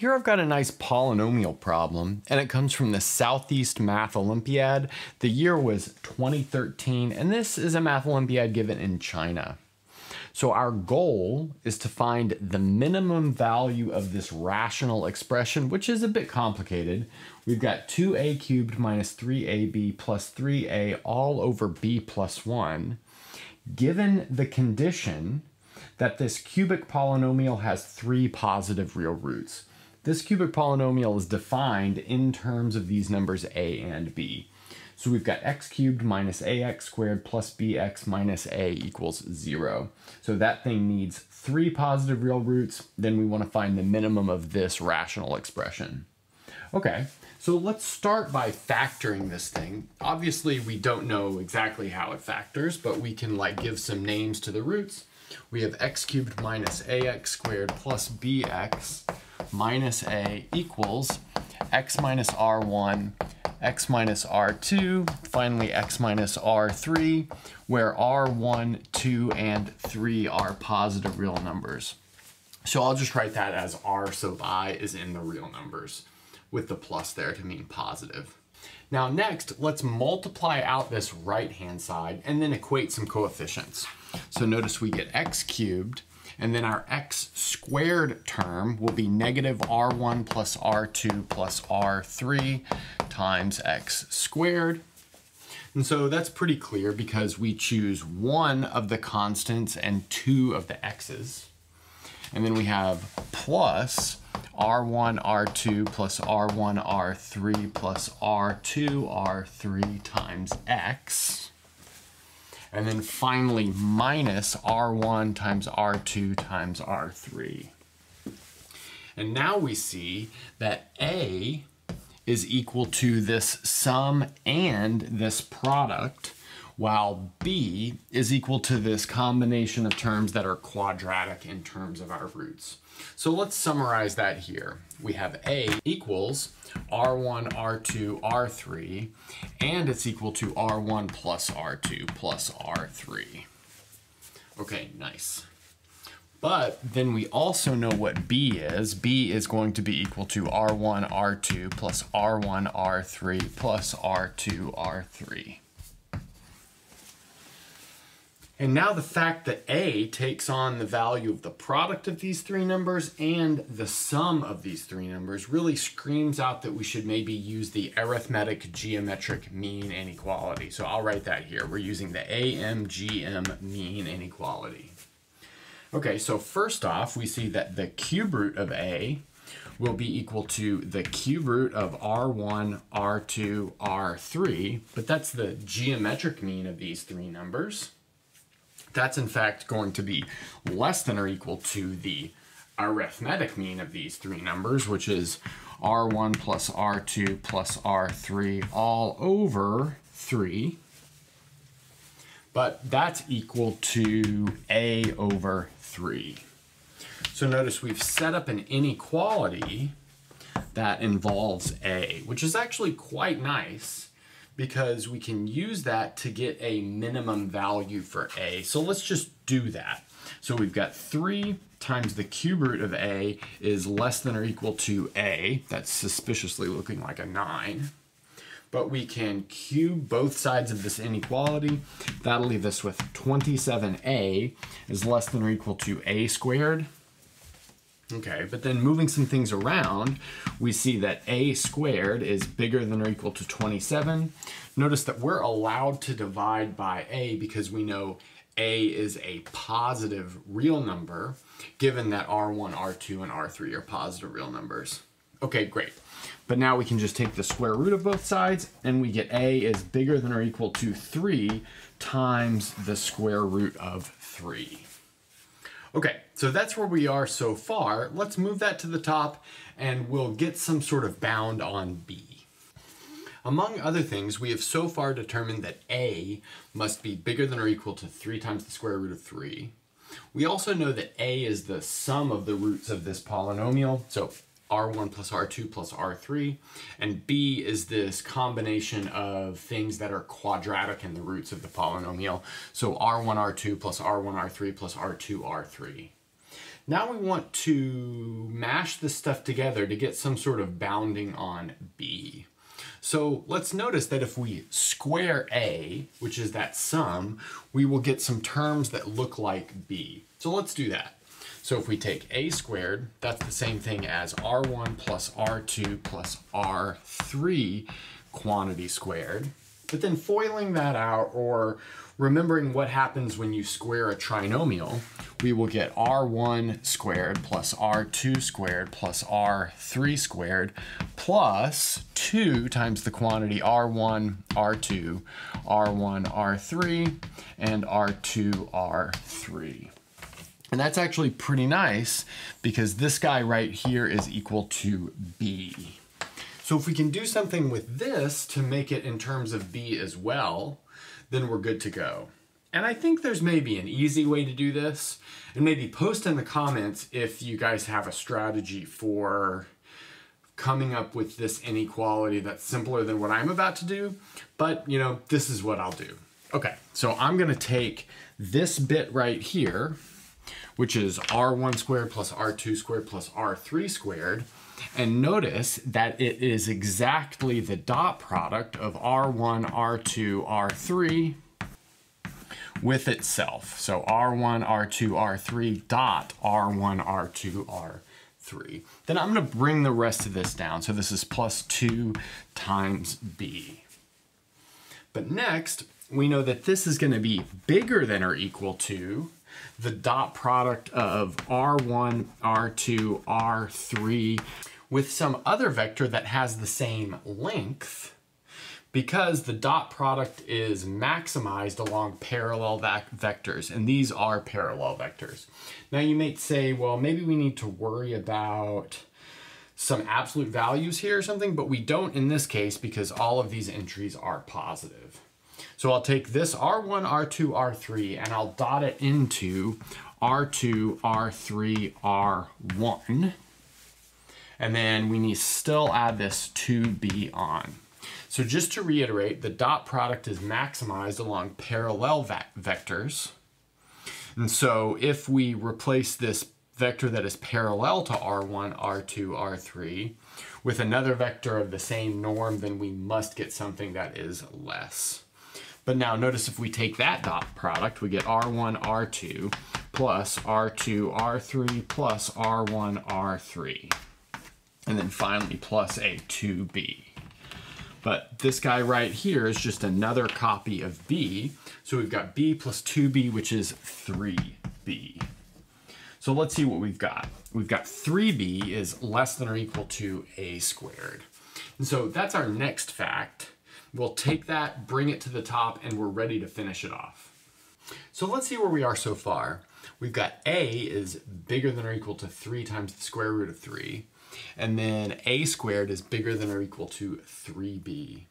Here I've got a nice polynomial problem, and it comes from the Southeast Math Olympiad. The year was 2013, and this is a Math Olympiad given in China. So our goal is to find the minimum value of this rational expression, which is a bit complicated. We've got 2a cubed minus 3ab plus 3a all over b plus 1. Given the condition that this cubic polynomial has three positive real roots. This cubic polynomial is defined in terms of these numbers a and b. So we've got x cubed minus ax squared plus bx minus a equals zero. So that thing needs three positive real roots, then we want to find the minimum of this rational expression. Okay, so let's start by factoring this thing. Obviously, we don't know exactly how it factors, but we can like give some names to the roots. We have x cubed minus ax squared plus bx minus a equals x minus r1, x minus r2, finally x minus r3, where r1, 2, and 3 are positive real numbers. So I'll just write that as r sub i is in the real numbers with the plus there to mean positive. Now next, let's multiply out this right-hand side and then equate some coefficients. So notice we get x cubed and then our x squared term will be negative r1 plus r2 plus r3 times x squared. And so that's pretty clear because we choose one of the constants and two of the x's. And then we have plus r1, r2 plus r1, r3 plus r2, r3 times x. And then finally minus R1 times R2 times R3. And now we see that A is equal to this sum and this product, while B is equal to this combination of terms that are quadratic in terms of our roots. So let's summarize that here. We have A equals R1, R2, R3, and it's equal to R1 plus R2 plus R3. Okay, nice. But then we also know what B is. B is going to be equal to R1, R2 plus R1, R3 plus R2, R3. And now the fact that A takes on the value of the product of these three numbers and the sum of these three numbers really screams out that we should maybe use the arithmetic geometric mean inequality. So I'll write that here. We're using the AMGM mean inequality. Okay, so first off, we see that the cube root of A will be equal to the cube root of R1, R2, R3, but that's the geometric mean of these three numbers. That's in fact going to be less than or equal to the arithmetic mean of these three numbers, which is R1 plus R2 plus R3 all over 3. But that's equal to A over 3. So notice we've set up an inequality that involves A, which is actually quite nice because we can use that to get a minimum value for a. So let's just do that. So we've got 3 times the cube root of a is less than or equal to a. That's suspiciously looking like a 9. But we can cube both sides of this inequality. That'll leave us with 27a is less than or equal to a squared. Okay, but then moving some things around, we see that a squared is bigger than or equal to 27. Notice that we're allowed to divide by a because we know a is a positive real number, given that r1, r2, and r3 are positive real numbers. Okay, great. But now we can just take the square root of both sides, and we get a is bigger than or equal to 3 times the square root of 3. Okay, so that's where we are so far. Let's move that to the top and we'll get some sort of bound on B. Among other things, we have so far determined that A must be bigger than or equal to 3 times the square root of 3. We also know that A is the sum of the roots of this polynomial, so r1 plus r2 plus r3, and b is this combination of things that are quadratic in the roots of the polynomial, so r1, r2 plus r1, r3 plus r2, r3. Now we want to mash this stuff together to get some sort of bounding on B. So let's notice that if we square A, which is that sum, we will get some terms that look like B. So let's do that. So if we take A squared, that's the same thing as R1 plus R2 plus R3 quantity squared. But then foiling that out or remembering what happens when you square a trinomial, we will get r1 squared plus r2 squared plus r3 squared plus 2 times the quantity r1, r2, r1, r3, and r2, r3. And that's actually pretty nice because this guy right here is equal to b. So if we can do something with this to make it in terms of b as well, then we're good to go. And I think there's maybe an easy way to do this. And maybe post in the comments if you guys have a strategy for coming up with this inequality that's simpler than what I'm about to do. But, you know, this is what I'll do. Okay, so I'm to take this bit right here, which is r1 squared plus r2 squared plus r3 squared, and notice that it is exactly the dot product of R1, R2, R3 with itself. So R1, R2, R3 dot R1, R2, R3. Then I'm gonna bring the rest of this down. So this is plus two times B. But next, we know that this is gonna be bigger than or equal to the dot product of R1, R2, R3 with some other vector that has the same length because the dot product is maximized along parallel vectors, and these are parallel vectors. Now you might say, well, maybe we need to worry about some absolute values here or something, but we don't in this case because all of these entries are positive. So I'll take this R1, R2, R3, and I'll dot it into R2, R3, R1. And then we need still add this 2b on. So just to reiterate, the dot product is maximized along parallel vectors. And so if we replace this vector that is parallel to R1, R2, R3 with another vector of the same norm, then we must get something that is less. But now notice if we take that dot product, we get R1, R2 plus R2, R3 plus R1, R3 and then finally plus a 2b. But this guy right here is just another copy of b. So we've got b plus 2b, which is 3b. So let's see what we've got. We've got 3b is less than or equal to a squared. And so that's our next fact. We'll take that, bring it to the top, and we're ready to finish it off. So let's see where we are so far. We've got a is bigger than or equal to 3 times the square root of 3. And then a squared is bigger than or equal to 3b.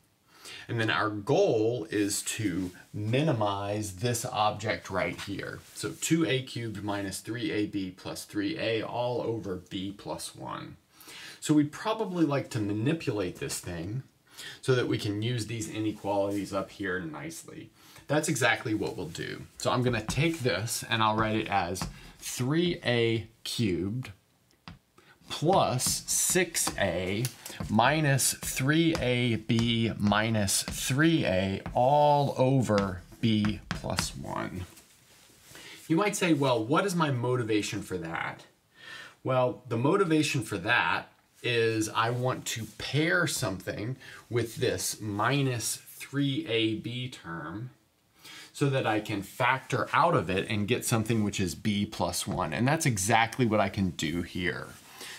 And then our goal is to minimize this object right here. So 2a cubed minus 3ab plus 3a all over b plus 1. So we'd probably like to manipulate this thing so that we can use these inequalities up here nicely. That's exactly what we'll do. So I'm gonna take this and I'll write it as 3a cubed plus 6a minus 3ab minus 3a all over b plus 1. You might say, well, what is my motivation for that? Well, the motivation for that is I want to pair something with this minus 3ab term so that I can factor out of it and get something which is b plus 1. And that's exactly what I can do here.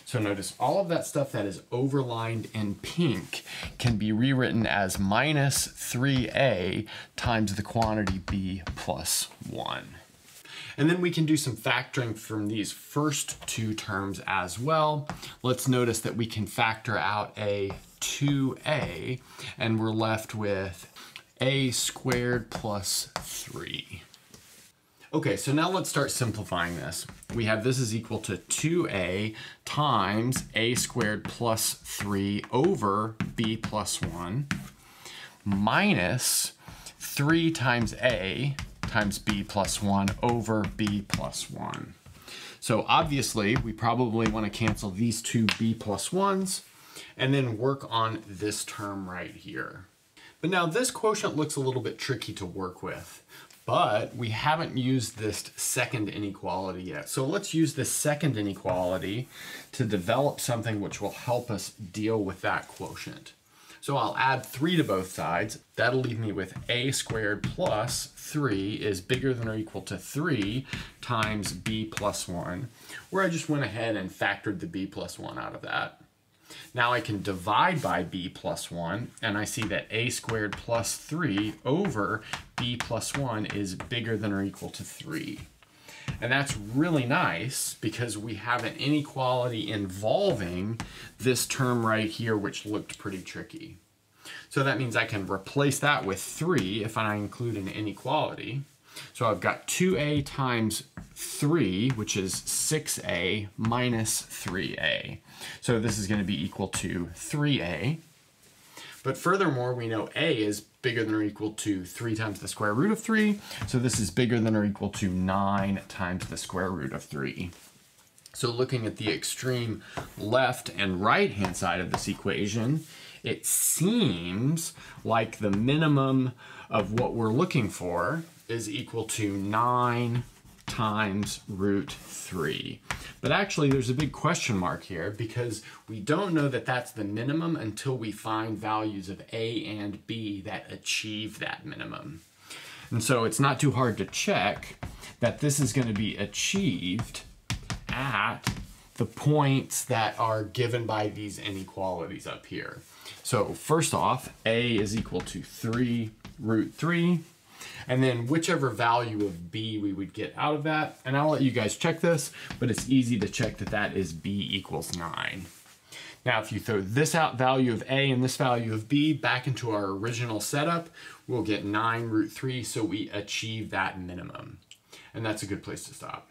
So notice all of that stuff that is overlined in pink can be rewritten as minus 3a times the quantity b plus 1. And then we can do some factoring from these first two terms as well. Let's notice that we can factor out a 2a and we're left with a squared plus 3. Okay, so now let's start simplifying this. We have this is equal to 2a times a squared plus 3 over b plus 1 minus 3 times a times b plus 1 over b plus 1. So obviously we probably want to cancel these two b plus plus ones and then work on this term right here. But now this quotient looks a little bit tricky to work with, but we haven't used this second inequality yet. So let's use this second inequality to develop something which will help us deal with that quotient. So I'll add 3 to both sides. That'll leave me with a squared plus 3 is bigger than or equal to 3 times b plus 1, where I just went ahead and factored the b plus 1 out of that. Now I can divide by b plus 1, and I see that a squared plus 3 over b plus 1 is bigger than or equal to 3. And that's really nice because we have an inequality involving this term right here, which looked pretty tricky. So that means I can replace that with 3 if I include an inequality. So I've got 2a times 3, which is 6a minus 3a. So this is going to be equal to 3a. But furthermore, we know a is bigger than or equal to 3 times the square root of 3. So this is bigger than or equal to 9 times the square root of 3. So looking at the extreme left and right hand side of this equation, it seems like the minimum of what we're looking for is equal to 9 times root 3. But actually, there's a big question mark here because we don't know that that's the minimum until we find values of a and b that achieve that minimum. And so it's not too hard to check that this is going to be achieved at the points that are given by these inequalities up here. So first off, a is equal to 3 root 3 and then whichever value of b we would get out of that. And I'll let you guys check this, but it's easy to check that that is b equals 9. Now, if you throw this out value of a and this value of b back into our original setup, we'll get 9 root 3, so we achieve that minimum. And that's a good place to stop.